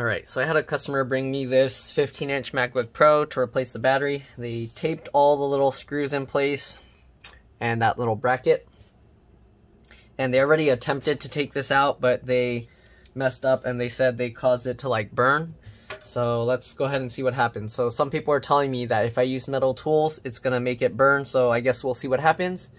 Alright, so I had a customer bring me this 15 inch MacBook Pro to replace the battery. They taped all the little screws in place and that little bracket. And they already attempted to take this out, but they messed up and they said they caused it to like burn. So let's go ahead and see what happens. So some people are telling me that if I use metal tools, it's going to make it burn. So I guess we'll see what happens.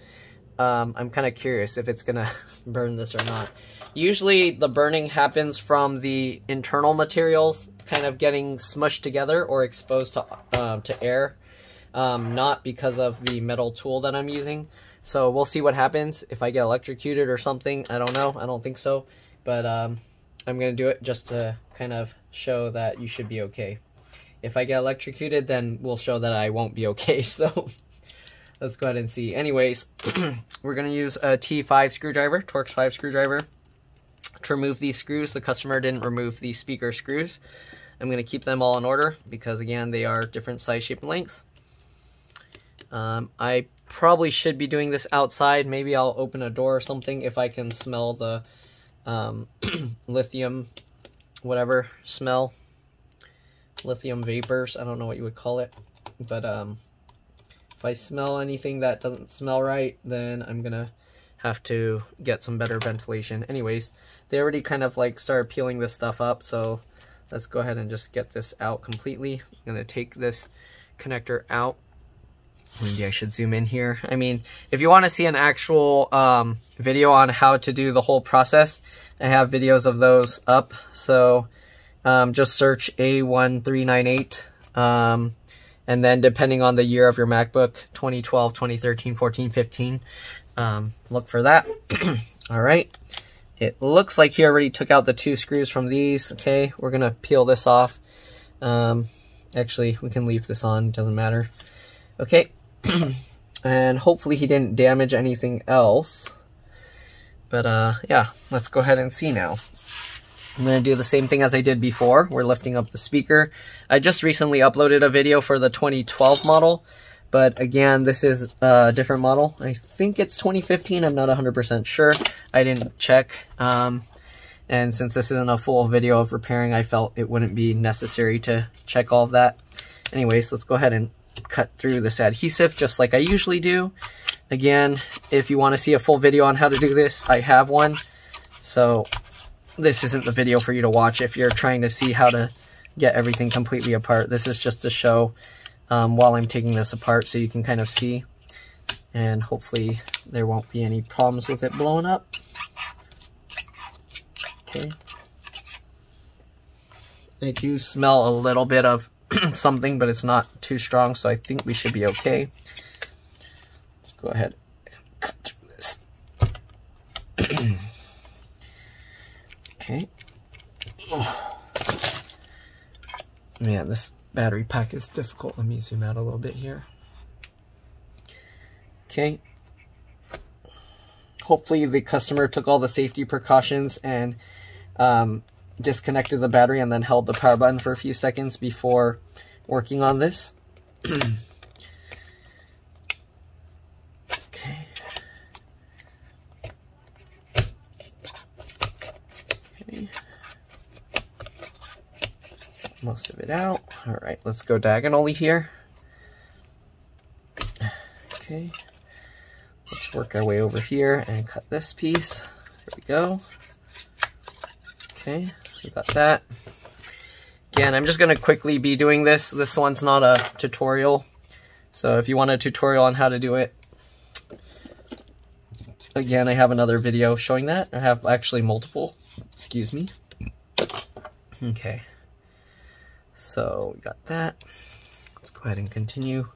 Um, I'm kind of curious if it's going to burn this or not. Usually the burning happens from the internal materials kind of getting smushed together or exposed to, uh, to air, um, not because of the metal tool that I'm using. So we'll see what happens if I get electrocuted or something. I don't know. I don't think so. But um, I'm going to do it just to kind of show that you should be okay. If I get electrocuted, then we'll show that I won't be okay. So let's go ahead and see. Anyways, we're going to use a T5 screwdriver, Torx 5 screwdriver to remove these screws. The customer didn't remove the speaker screws. I'm going to keep them all in order because, again, they are different size, shape, and lengths. Um, I probably should be doing this outside. Maybe I'll open a door or something if I can smell the um, lithium, whatever, smell. Lithium vapors. I don't know what you would call it. But um, if I smell anything that doesn't smell right, then I'm going to have to get some better ventilation. Anyways, they already kind of like started peeling this stuff up, so let's go ahead and just get this out completely. I'm going to take this connector out. Maybe I should zoom in here. I mean, if you want to see an actual um, video on how to do the whole process, I have videos of those up. So um, just search A1398. Um, and then depending on the year of your MacBook, 2012, 2013, 14, 15, um, look for that. All right. It looks like he already took out the two screws from these. Okay, we're going to peel this off. Um, actually, we can leave this on. Doesn't matter. Okay. and hopefully he didn't damage anything else. But, uh, yeah, let's go ahead and see now. I'm going to do the same thing as I did before. We're lifting up the speaker. I just recently uploaded a video for the 2012 model. But again, this is a different model. I think it's 2015. I'm not 100% sure. I didn't check. Um, and since this isn't a full video of repairing, I felt it wouldn't be necessary to check all of that. Anyways, let's go ahead and cut through this adhesive just like I usually do. Again, if you want to see a full video on how to do this, I have one. So this isn't the video for you to watch if you're trying to see how to get everything completely apart. This is just to show um, while I'm taking this apart so you can kind of see. And hopefully there won't be any problems with it blowing up. Okay. I do smell a little bit of something, but it's not too strong, so I think we should be okay. Let's go ahead and cut through this. okay. Oh. Man, this battery pack is difficult. Let me zoom out a little bit here. Okay. Hopefully the customer took all the safety precautions and um, disconnected the battery and then held the power button for a few seconds before working on this. most of it out. All right, let's go diagonally here. Okay, let's work our way over here and cut this piece. There we go. Okay, we got that. Again, I'm just going to quickly be doing this. This one's not a tutorial. So if you want a tutorial on how to do it, again, I have another video showing that. I have actually multiple. Excuse me. Okay. So we got that. Let's go ahead and continue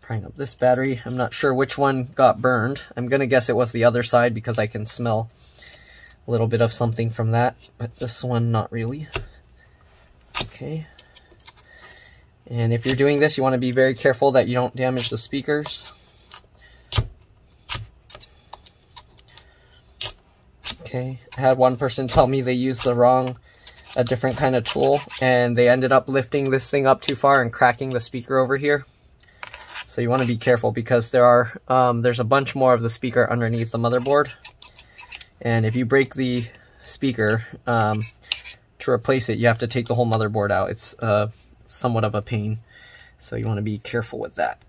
prying up this battery. I'm not sure which one got burned. I'm going to guess it was the other side because I can smell a little bit of something from that, but this one not really. Okay. And if you're doing this, you want to be very careful that you don't damage the speakers. Okay, I had one person tell me they used the wrong a different kind of tool and they ended up lifting this thing up too far and cracking the speaker over here. So you want to be careful because there are um, there's a bunch more of the speaker underneath the motherboard. And if you break the speaker, um, to replace it, you have to take the whole motherboard out. It's uh, somewhat of a pain. So you want to be careful with that.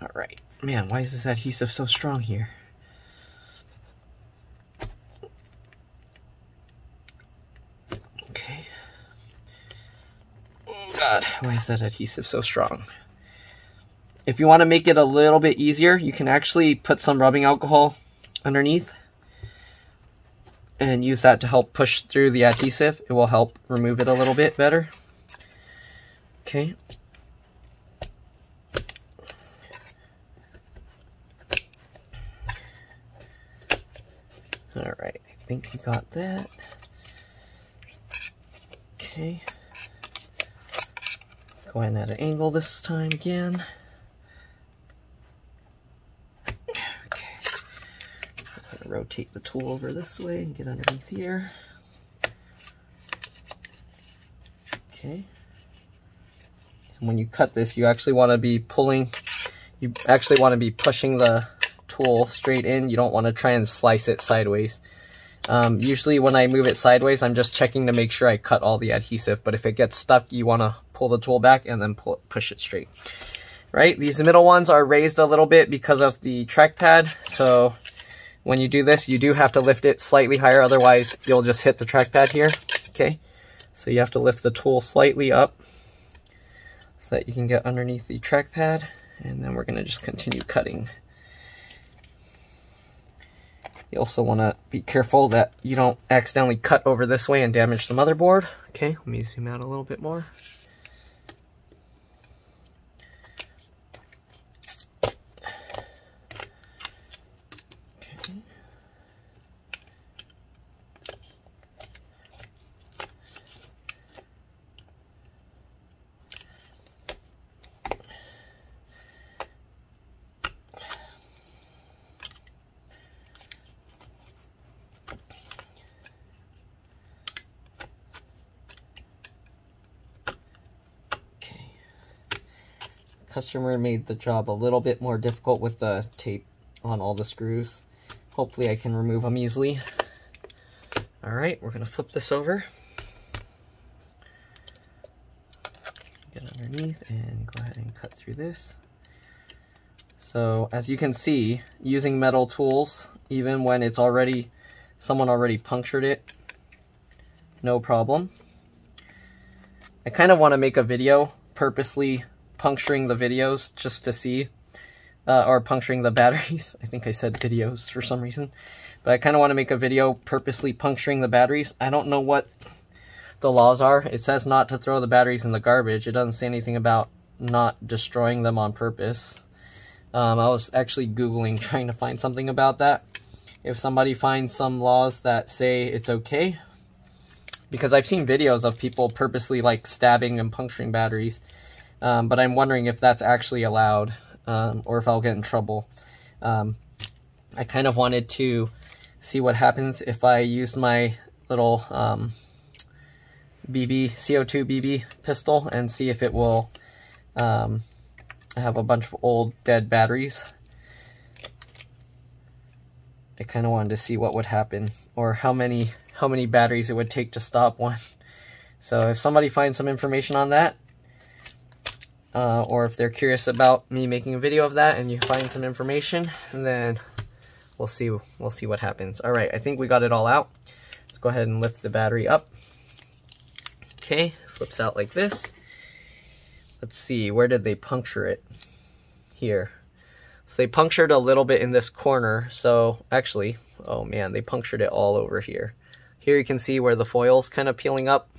All right. Man, why is this adhesive so strong here? God, why is that adhesive so strong? If you want to make it a little bit easier, you can actually put some rubbing alcohol underneath and use that to help push through the adhesive. It will help remove it a little bit better. Okay. All right, I think we got that. Okay. Go in at an angle this time again. Okay. rotate the tool over this way and get underneath here. Okay. And when you cut this, you actually want to be pulling, you actually want to be pushing the tool straight in. You don't want to try and slice it sideways. Um, usually when I move it sideways, I'm just checking to make sure I cut all the adhesive. But if it gets stuck, you want to pull the tool back and then pull, push it straight. Right? These middle ones are raised a little bit because of the trackpad. So when you do this, you do have to lift it slightly higher, otherwise you'll just hit the trackpad here, okay? So you have to lift the tool slightly up so that you can get underneath the trackpad, and then we're gonna just continue cutting. You also wanna be careful that you don't accidentally cut over this way and damage the motherboard. Okay, let me zoom out a little bit more. Customer made the job a little bit more difficult with the tape on all the screws. Hopefully I can remove them easily. All right, we're gonna flip this over. Get underneath and go ahead and cut through this. So as you can see, using metal tools, even when it's already, someone already punctured it, no problem. I kind of want to make a video purposely puncturing the videos just to see, uh, or puncturing the batteries. I think I said videos for some reason. But I kind of want to make a video purposely puncturing the batteries. I don't know what the laws are. It says not to throw the batteries in the garbage. It doesn't say anything about not destroying them on purpose. Um, I was actually Googling trying to find something about that. If somebody finds some laws that say it's okay, because I've seen videos of people purposely like stabbing and puncturing batteries um, but I'm wondering if that's actually allowed um, or if I'll get in trouble. Um, I kind of wanted to see what happens if I use my little BB um, CO2 BB pistol and see if it will um, have a bunch of old dead batteries. I kind of wanted to see what would happen or how many how many batteries it would take to stop one. So if somebody finds some information on that, uh, or if they're curious about me making a video of that and you find some information, then we'll see we'll see what happens. All right, I think we got it all out. Let's go ahead and lift the battery up. Okay, flips out like this. Let's see, where did they puncture it? Here. So they punctured a little bit in this corner. So actually, oh man, they punctured it all over here. Here you can see where the foil's kind of peeling up.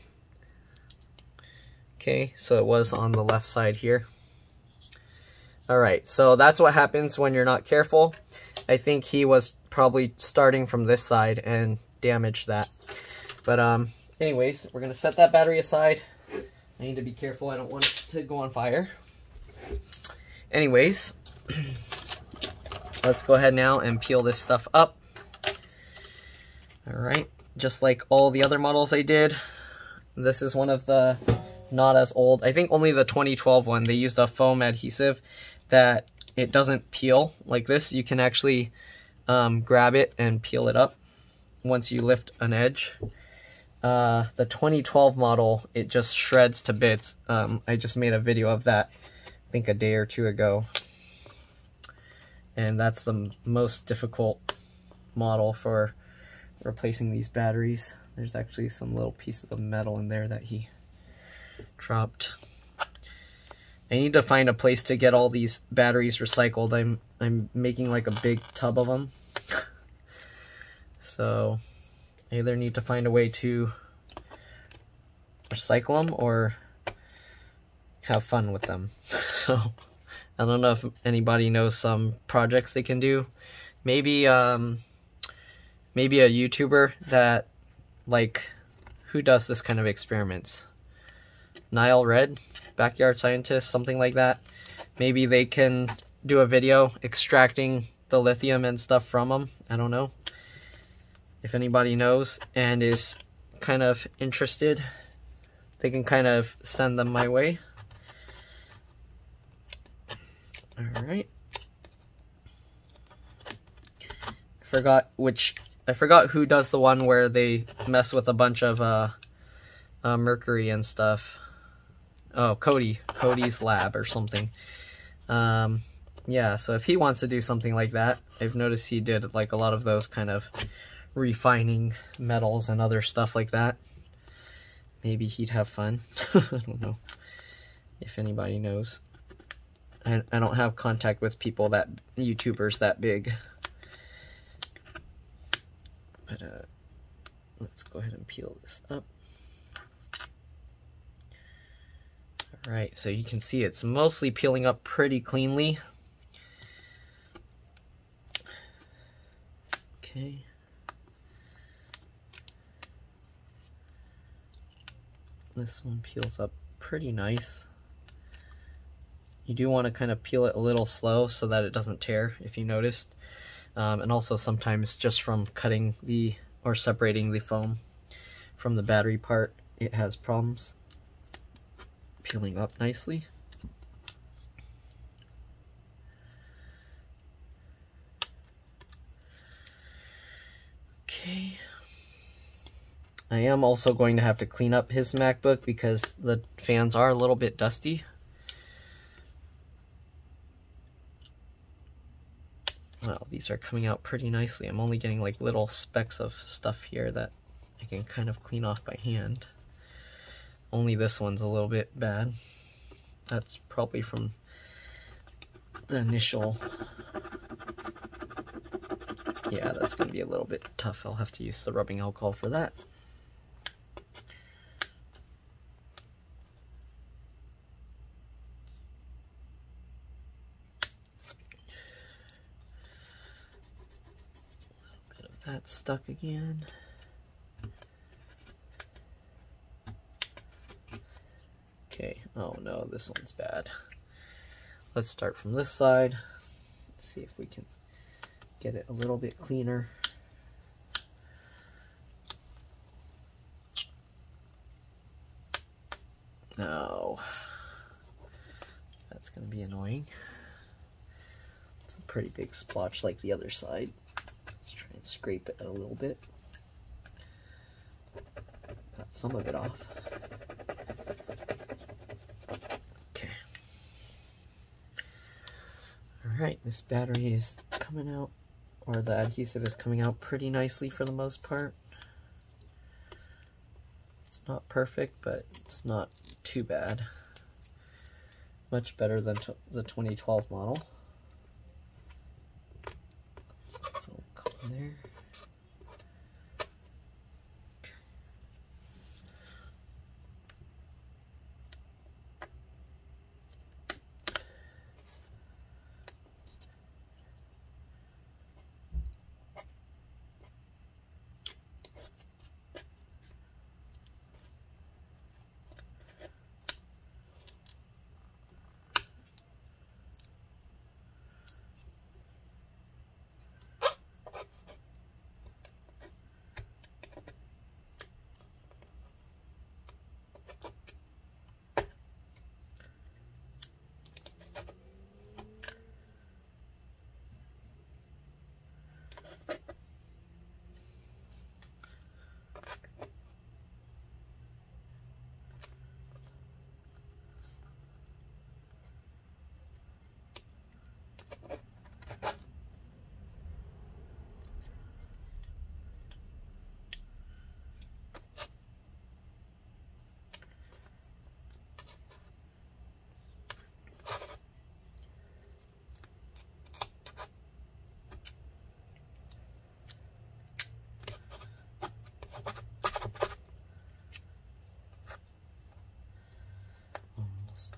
Okay, so it was on the left side here. All right, so that's what happens when you're not careful. I think he was probably starting from this side and damaged that. But um, anyways, we're gonna set that battery aside. I need to be careful, I don't want it to go on fire. Anyways, let's go ahead now and peel this stuff up. All right, just like all the other models I did, this is one of the not as old. I think only the 2012 one, they used a foam adhesive that it doesn't peel like this. You can actually um, grab it and peel it up once you lift an edge. uh, the 2012 model, it just shreds to bits. Um, I just made a video of that, I think a day or two ago. And that's the most difficult model for replacing these batteries. There's actually some little pieces of metal in there that he dropped. I need to find a place to get all these batteries recycled. I'm I'm making like a big tub of them. so I either need to find a way to recycle them or have fun with them. so I don't know if anybody knows some projects they can do. Maybe um maybe a YouTuber that like who does this kind of experiments? Nile Red, backyard scientist, something like that. Maybe they can do a video extracting the lithium and stuff from them. I don't know. If anybody knows and is kind of interested, they can kind of send them my way. All right. Forgot which I forgot who does the one where they mess with a bunch of uh, uh, mercury and stuff. Oh, Cody. Cody's lab or something. Um, yeah, so if he wants to do something like that, I've noticed he did like a lot of those kind of refining metals and other stuff like that. Maybe he'd have fun. I don't know if anybody knows. I, I don't have contact with people that, YouTubers that big. But uh, let's go ahead and peel this up. Alright, so you can see it's mostly peeling up pretty cleanly. Okay. This one peels up pretty nice. You do want to kind of peel it a little slow so that it doesn't tear, if you noticed. Um, and also sometimes just from cutting the or separating the foam from the battery part it has problems peeling up nicely okay I am also going to have to clean up his MacBook because the fans are a little bit dusty Wow, these are coming out pretty nicely. I'm only getting like little specks of stuff here that I can kind of clean off by hand. Only this one's a little bit bad. That's probably from the initial... Yeah, that's going to be a little bit tough. I'll have to use the rubbing alcohol for that. That's stuck again. Okay, oh no, this one's bad. Let's start from this side. Let's see if we can get it a little bit cleaner. No. That's going to be annoying. It's a pretty big splotch like the other side Let's try and scrape it a little bit. Got some of it off. Okay. Alright, this battery is coming out, or the adhesive is coming out pretty nicely for the most part. It's not perfect, but it's not too bad. Much better than the 2012 model. there.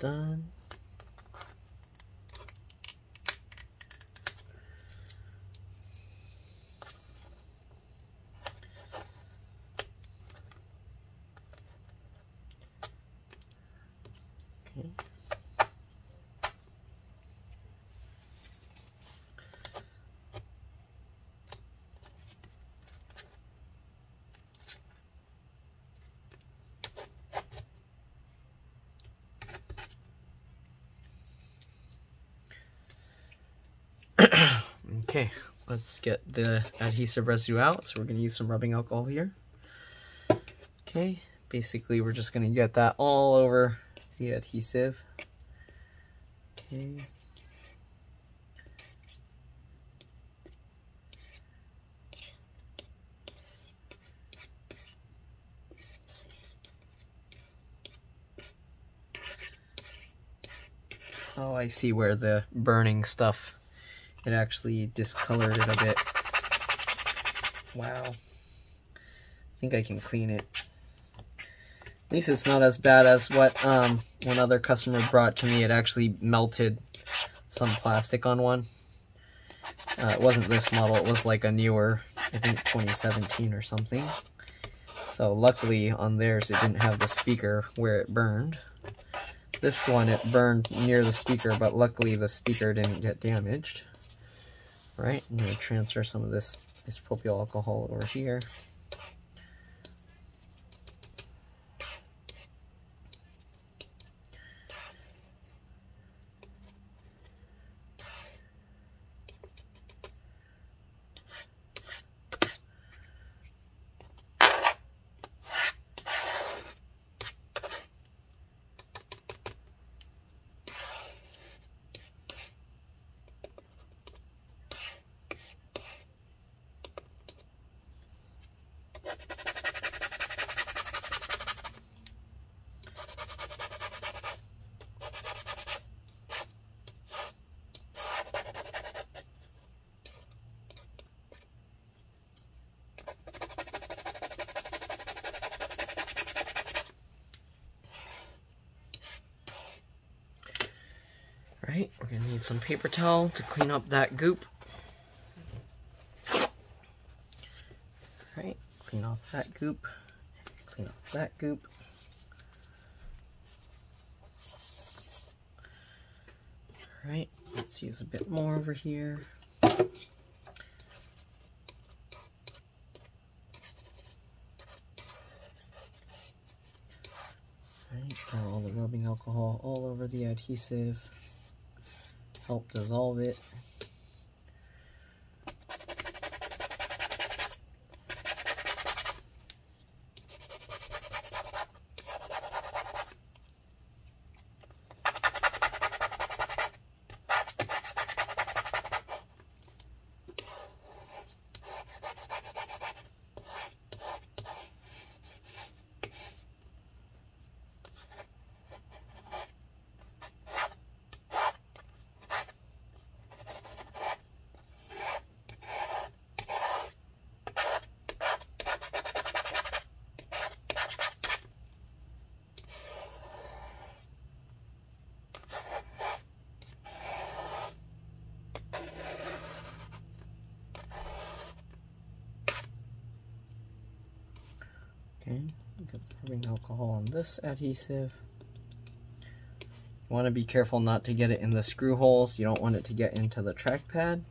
Done. Okay. Okay, let's get the adhesive residue out. So we're going to use some rubbing alcohol here. Okay, basically we're just going to get that all over the adhesive. Okay. Oh, I see where the burning stuff, it actually discolored it a bit. Wow. I think I can clean it. At least it's not as bad as what um, one other customer brought to me. It actually melted some plastic on one. Uh, it wasn't this model, it was like a newer, I think 2017 or something. So luckily on theirs it didn't have the speaker where it burned. This one, it burned near the speaker, but luckily the speaker didn't get damaged. All right, I'm going to transfer some of this isopropyl alcohol over here. Right, we're gonna need some paper towel to clean up that goop. Alright, clean off that goop, clean off that goop. Alright, let's use a bit more over here. Right, pour all the rubbing alcohol all over the adhesive help dissolve it. Okay, get the rubbing alcohol on this adhesive. You want to be careful not to get it in the screw holes. You don't want it to get into the trackpad.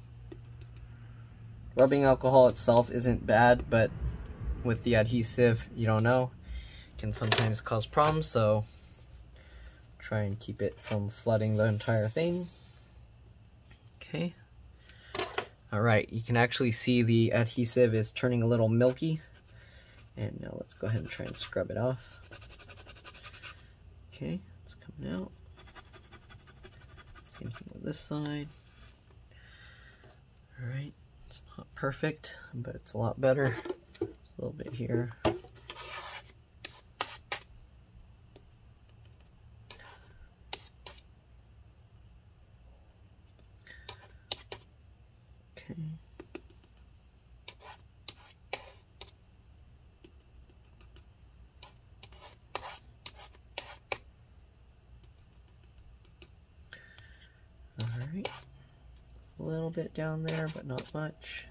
Rubbing alcohol itself isn't bad, but with the adhesive, you don't know. It can sometimes cause problems, so try and keep it from flooding the entire thing. Okay. Alright, you can actually see the adhesive is turning a little milky. And now let's go ahead and try and scrub it off. Okay, it's coming out. Same thing with this side. Alright, it's not perfect, but it's a lot better. Just a little bit here. Alright. A little bit down there, but not much.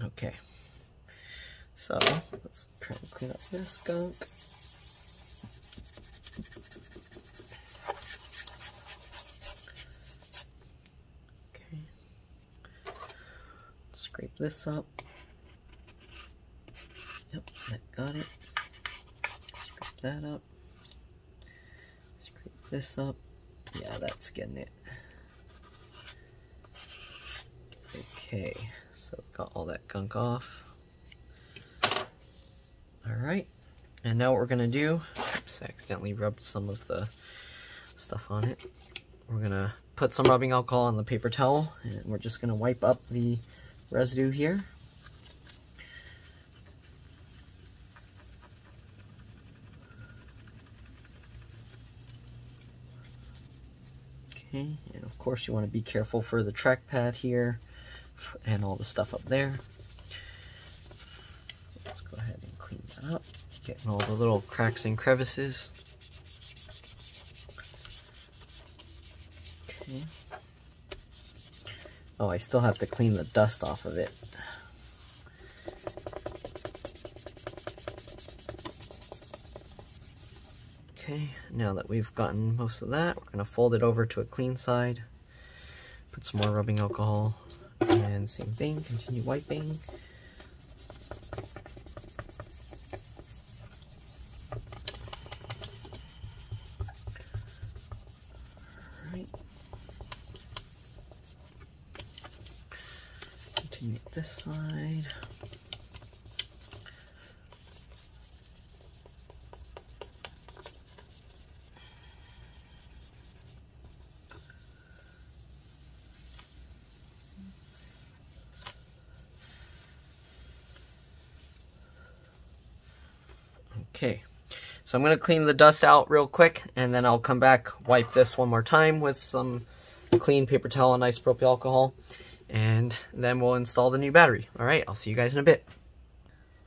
Okay. So, let's try and clean up this gunk. Okay. Scrape this up. Yep, that got it. Scrape that up. Scrape this up. Yeah, that's getting it. Okay, so got all that gunk off. Alright, and now what we're gonna do, oops, I accidentally rubbed some of the stuff on it. We're gonna put some rubbing alcohol on the paper towel, and we're just gonna wipe up the residue here. Okay, and of course you want to be careful for the trackpad here and all the stuff up there. Let's go ahead and clean that up, getting all the little cracks and crevices. Okay. Oh, I still have to clean the dust off of it. Okay, now that we've gotten most of that, we're going to fold it over to a clean side. Put some more rubbing alcohol. And same thing, continue wiping. Alright. Continue this side. Okay, so I'm going to clean the dust out real quick, and then I'll come back, wipe this one more time with some clean paper towel and isopropyl alcohol, and then we'll install the new battery. All right, I'll see you guys in a bit.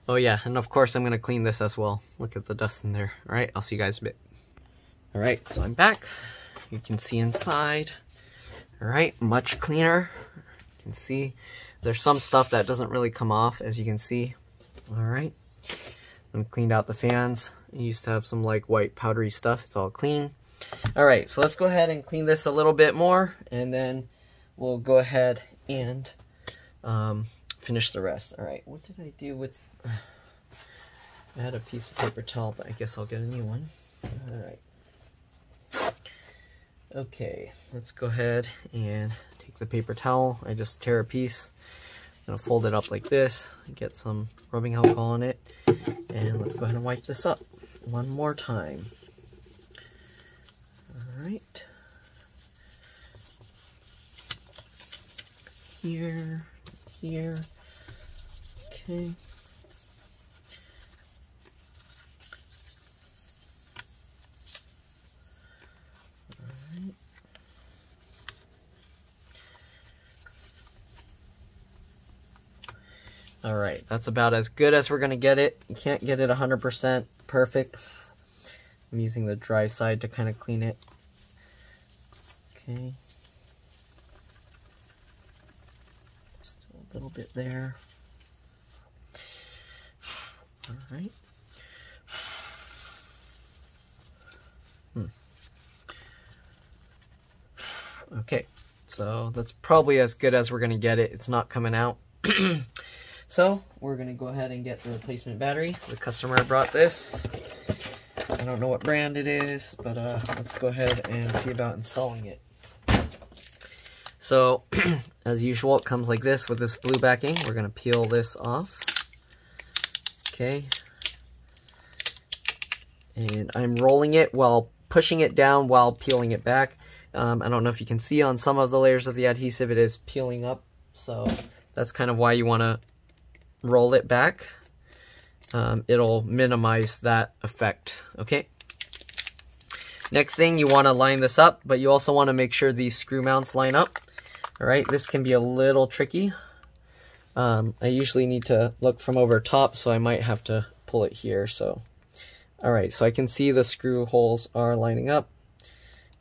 Oh yeah, and of course I'm going to clean this as well. Look at the dust in there. All right, I'll see you guys in a bit. All right, so I'm back. You can see inside. All right, much cleaner. You can see there's some stuff that doesn't really come off, as you can see. All right. I cleaned out the fans. I used to have some like white powdery stuff. It's all clean. All right, so let's go ahead and clean this a little bit more, and then we'll go ahead and um, finish the rest. All right, what did I do with... I had a piece of paper towel, but I guess I'll get a new one. All right. Okay, let's go ahead and take the paper towel. I just tear a piece. Gonna fold it up like this, get some rubbing alcohol on it, and let's go ahead and wipe this up one more time. Alright. Here, here, okay. All right, that's about as good as we're gonna get it. You can't get it 100% perfect. I'm using the dry side to kind of clean it. Okay. Still a little bit there. All right. Hmm. Okay, so that's probably as good as we're gonna get it. It's not coming out. So we're going to go ahead and get the replacement battery. The customer brought this. I don't know what brand it is, but uh, let's go ahead and see about installing it. So, as usual, it comes like this with this blue backing. We're going to peel this off. Okay. And I'm rolling it while pushing it down while peeling it back. Um, I don't know if you can see on some of the layers of the adhesive, it is peeling up. So that's kind of why you want to roll it back, um, it'll minimize that effect, okay? Next thing, you want to line this up, but you also want to make sure these screw mounts line up. All right, this can be a little tricky. Um, I usually need to look from over top, so I might have to pull it here. So, all right, so I can see the screw holes are lining up.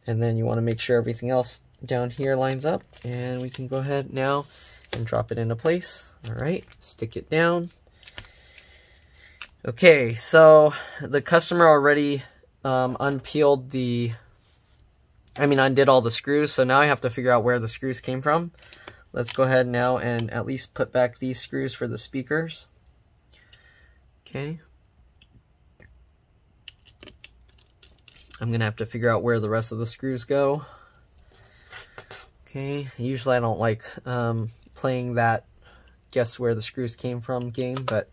And then you want to make sure everything else down here lines up. And we can go ahead now and drop it into place. All right, stick it down. Okay, so the customer already um, unpeeled the, I mean, undid all the screws. So now I have to figure out where the screws came from. Let's go ahead now and at least put back these screws for the speakers. Okay. I'm going to have to figure out where the rest of the screws go. Okay, usually I don't like um, playing that guess where the screws came from game, but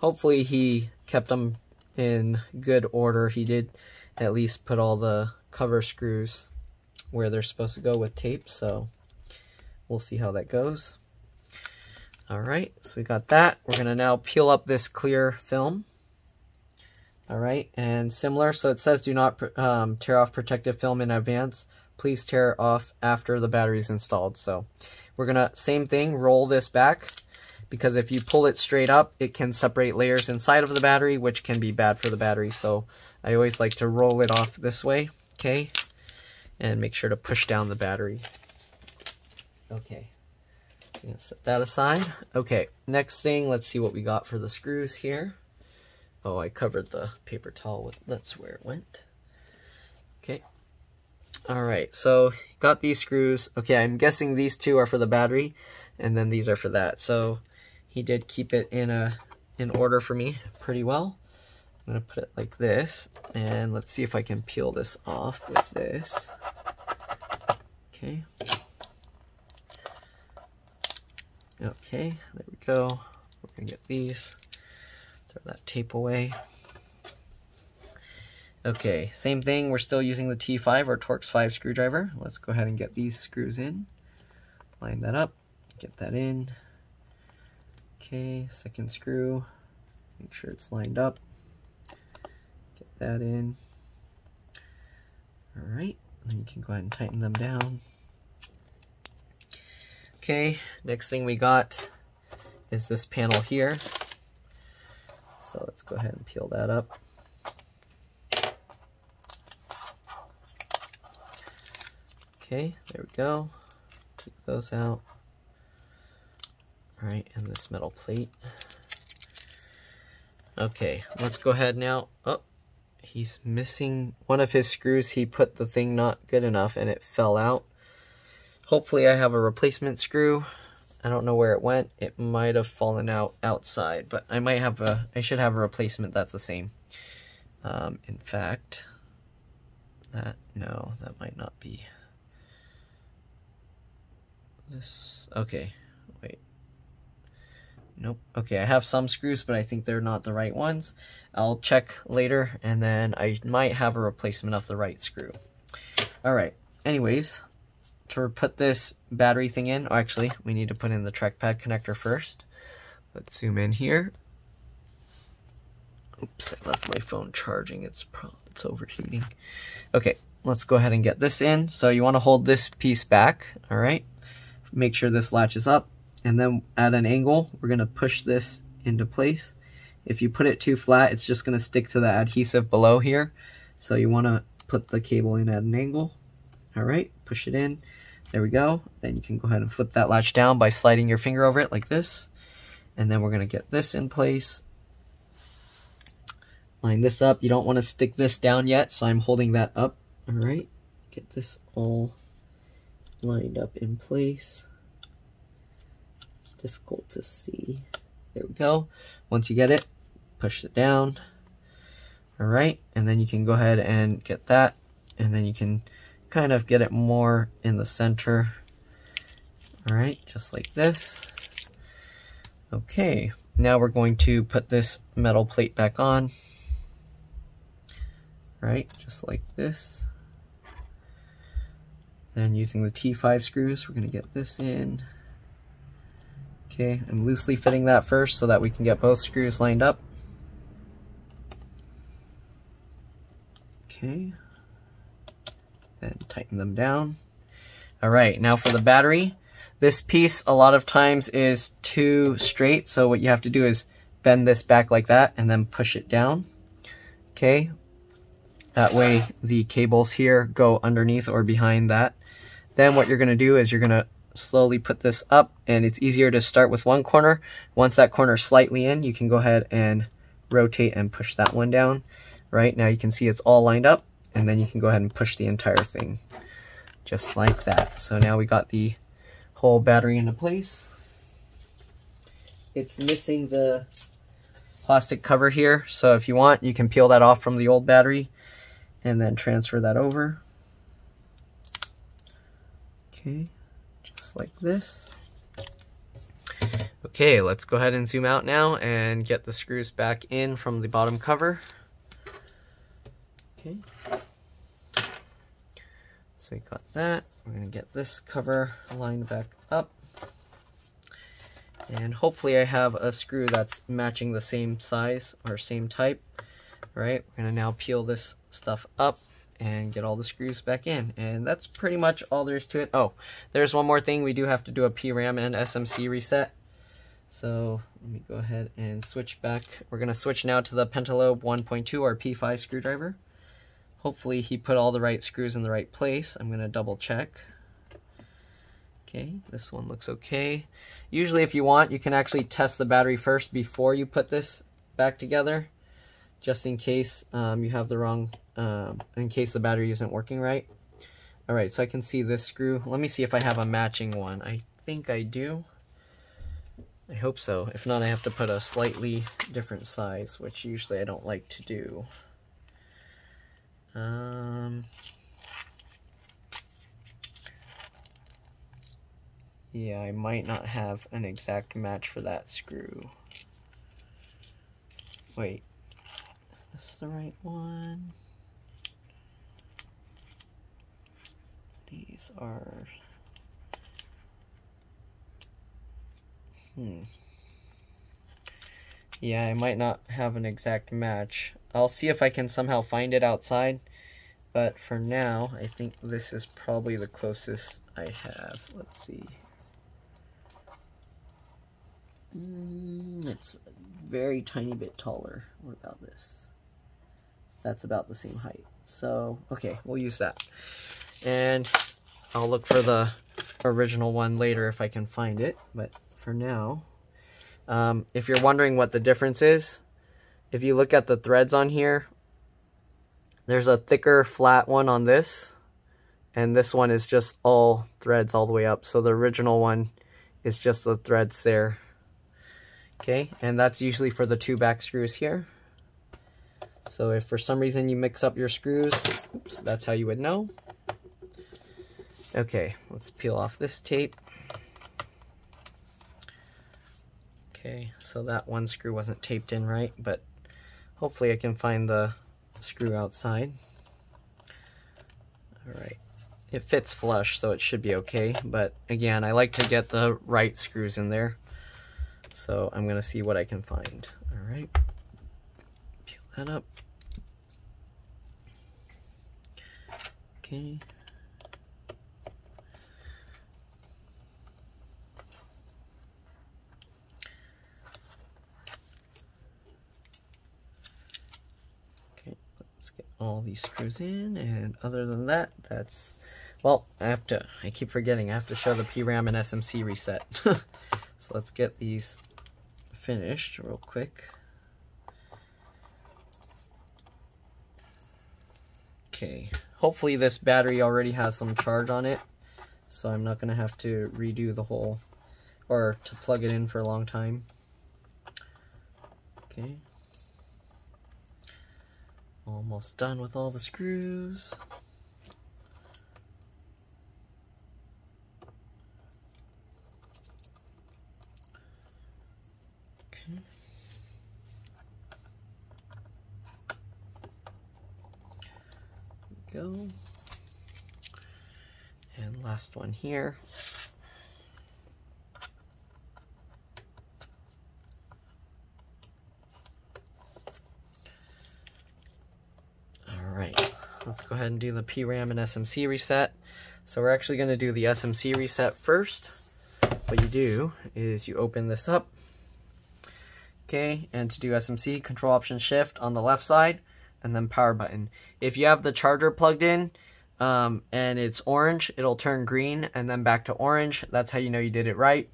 hopefully he kept them in good order. He did at least put all the cover screws where they're supposed to go with tape, so we'll see how that goes. Alright, so we got that. We're going to now peel up this clear film. Alright, and similar, so it says do not um, tear off protective film in advance please tear off after the battery is installed. So we're gonna, same thing, roll this back because if you pull it straight up, it can separate layers inside of the battery, which can be bad for the battery. So I always like to roll it off this way, okay? And make sure to push down the battery. Okay, I'm gonna set that aside. Okay, next thing, let's see what we got for the screws here. Oh, I covered the paper towel with, that's where it went. Okay, all right, so got these screws. Okay, I'm guessing these two are for the battery, and then these are for that. So he did keep it in a in order for me pretty well. I'm gonna put it like this, and let's see if I can peel this off with this. Okay. Okay, there we go. We're gonna get these. Throw that tape away. Okay, same thing. We're still using the T5 or Torx 5 screwdriver. Let's go ahead and get these screws in. Line that up. Get that in. Okay, second screw. Make sure it's lined up. Get that in. Alright, then you can go ahead and tighten them down. Okay, next thing we got is this panel here. So let's go ahead and peel that up. Okay, there we go. Take those out. Alright, and this metal plate. Okay, let's go ahead now. Oh, he's missing one of his screws. He put the thing not good enough and it fell out. Hopefully I have a replacement screw. I don't know where it went. It might have fallen out outside, but I might have a, I should have a replacement that's the same. Um, in fact, that, no, that might not be this, okay, wait. Nope. Okay, I have some screws, but I think they're not the right ones. I'll check later, and then I might have a replacement of the right screw. Alright, anyways, to put this battery thing in, oh, actually, we need to put in the trackpad connector first. Let's zoom in here. Oops, I left my phone charging. It's, it's overheating. Okay, let's go ahead and get this in. So you want to hold this piece back, all right? Make sure this latches up. And then at an angle we're going to push this into place. If you put it too flat it's just going to stick to the adhesive below here. So you want to put the cable in at an angle. All right push it in. There we go. Then you can go ahead and flip that latch down by sliding your finger over it like this. And then we're going to get this in place. Line this up. You don't want to stick this down yet so I'm holding that up. All right get this all lined up in place. It's difficult to see. There we go. Once you get it, push it down. All right, and then you can go ahead and get that, and then you can kind of get it more in the center. All right, just like this. Okay, now we're going to put this metal plate back on. All right, just like this. Then using the T5 screws, we're going to get this in. Okay, I'm loosely fitting that first so that we can get both screws lined up. Okay, then tighten them down. All right, now for the battery. This piece a lot of times is too straight, so what you have to do is bend this back like that and then push it down. Okay, That way the cables here go underneath or behind that. Then what you're going to do is you're going to slowly put this up and it's easier to start with one corner. Once that corner is slightly in, you can go ahead and rotate and push that one down. Right now you can see it's all lined up and then you can go ahead and push the entire thing just like that. So now we got the whole battery into place. It's missing the plastic cover here. So if you want, you can peel that off from the old battery and then transfer that over. Okay, just like this. Okay, let's go ahead and zoom out now and get the screws back in from the bottom cover. Okay. So we got that. We're going to get this cover lined back up. And hopefully I have a screw that's matching the same size or same type. All right, we're going to now peel this stuff up and get all the screws back in. And that's pretty much all there is to it. Oh, there's one more thing. We do have to do a PRAM and SMC reset. So let me go ahead and switch back. We're going to switch now to the Pentalobe 1.2 or P5 screwdriver. Hopefully he put all the right screws in the right place. I'm going to double check. Okay, this one looks okay. Usually if you want, you can actually test the battery first before you put this back together, just in case um, you have the wrong, um, in case the battery isn't working right. All right, so I can see this screw. Let me see if I have a matching one. I think I do. I hope so. If not, I have to put a slightly different size, which usually I don't like to do. Um, Yeah, I might not have an exact match for that screw. Wait, is this the right one? These are... Hmm. Yeah, I might not have an exact match. I'll see if I can somehow find it outside. But for now, I think this is probably the closest I have. Let's see. Mm, it's a very tiny bit taller. What about this? That's about the same height. So, okay, we'll use that. And I'll look for the original one later if I can find it. But for now, um, if you're wondering what the difference is, if you look at the threads on here, there's a thicker flat one on this. And this one is just all threads all the way up. So the original one is just the threads there Okay, and that's usually for the two back screws here. So if for some reason you mix up your screws, oops, that's how you would know. Okay, let's peel off this tape. Okay, so that one screw wasn't taped in right, but hopefully I can find the screw outside. Alright, it fits flush, so it should be okay, but again, I like to get the right screws in there. So I'm going to see what I can find. All right. Peel that up. Okay, all these screws in, and other than that, that's, well, I have to, I keep forgetting, I have to show the PRAM and SMC reset. So let's get these finished real quick. Okay, hopefully this battery already has some charge on it, so I'm not to have to redo the whole, or to plug it in for a long time. Okay. Almost done with all the screws. go. And last one here. All right, let's go ahead and do the PRAM and SMC reset. So we're actually going to do the SMC reset first. What you do is you open this up. Okay, and to do SMC, Control Option Shift on the left side, and then power button. If you have the charger plugged in um, and it's orange, it'll turn green and then back to orange. That's how you know you did it right.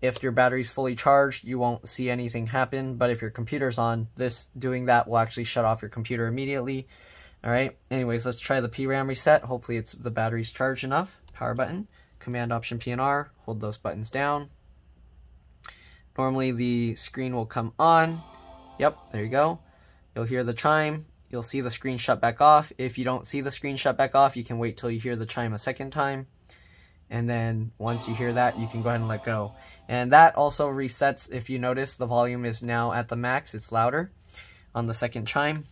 If your battery's fully charged, you won't see anything happen, but if your computer's on, this doing that will actually shut off your computer immediately. All right, anyways, let's try the PRAM reset. Hopefully it's the battery's charged enough. Power button, Command Option P and R, hold those buttons down. Normally the screen will come on. Yep, there you go. You'll hear the chime. You'll see the screen shut back off. If you don't see the screen shut back off, you can wait till you hear the chime a second time. And then once you hear that, you can go ahead and let go. And that also resets, if you notice, the volume is now at the max. It's louder on the second chime.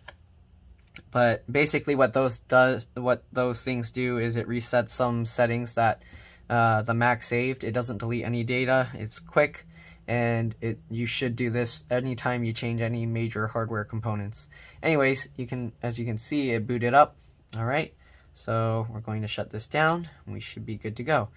But basically what those does what those things do is it resets some settings that uh, the Mac saved. It doesn't delete any data. It's quick and it you should do this anytime you change any major hardware components. Anyways, you can as you can see it booted up. All right. So we're going to shut this down. We should be good to go.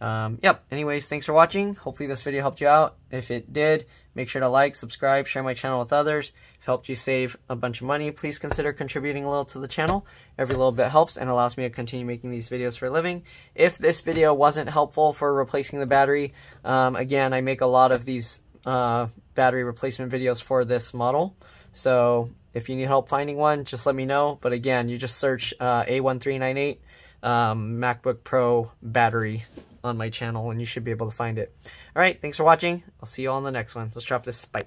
Um, yep, anyways, thanks for watching. Hopefully this video helped you out. If it did, make sure to like, subscribe, share my channel with others. If it helped you save a bunch of money, please consider contributing a little to the channel. Every little bit helps and allows me to continue making these videos for a living. If this video wasn't helpful for replacing the battery, um, again, I make a lot of these uh, battery replacement videos for this model. So if you need help finding one, just let me know. But again, you just search uh, A1398 um, MacBook Pro battery on my channel and you should be able to find it. Alright, thanks for watching. I'll see you all in the next one. Let's drop this. Bye.